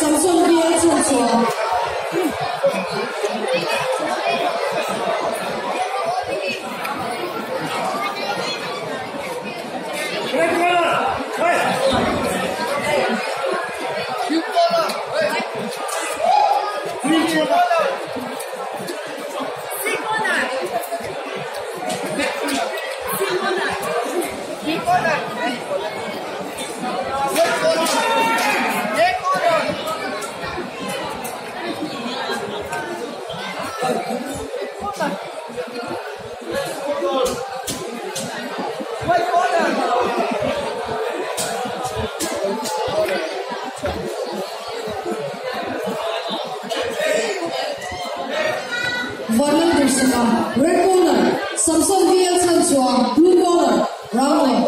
上边厕所。来过了，来。丢光了，来。你这个。Varnam vâng, Dursaka, red corner, Samson VL Sanchua, blue corner, round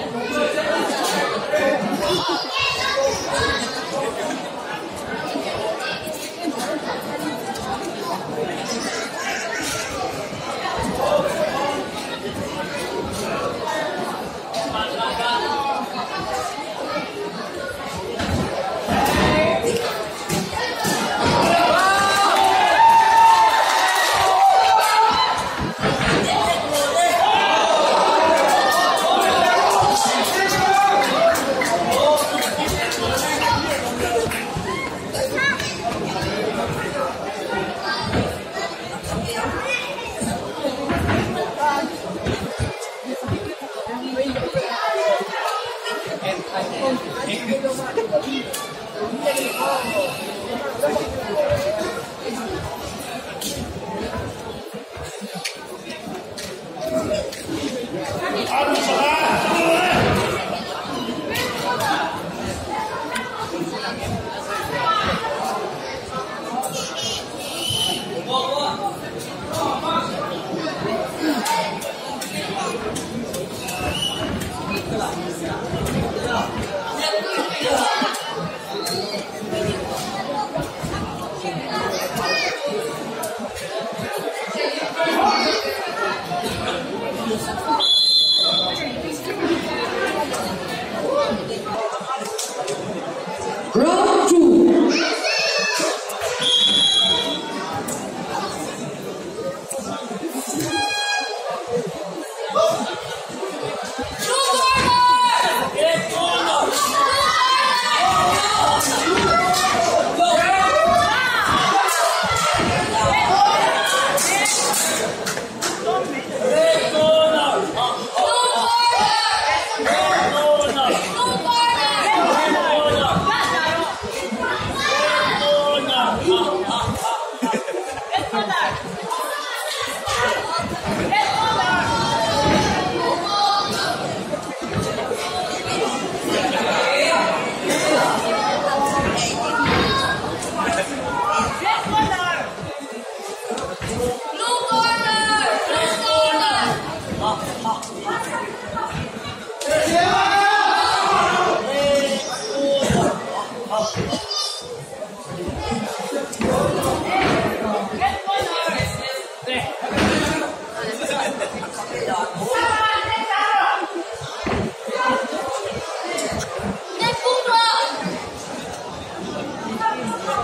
Roll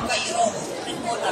kayo. Hindi mo na